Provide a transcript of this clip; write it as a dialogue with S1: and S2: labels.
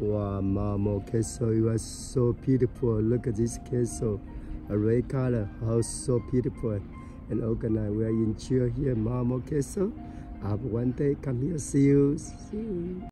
S1: Wow, mama, Castle, you are so beautiful. Look at this castle. A red color, how so beautiful and organized. We are in chill here, Malmo Castle. I have one day come here, see you. See you.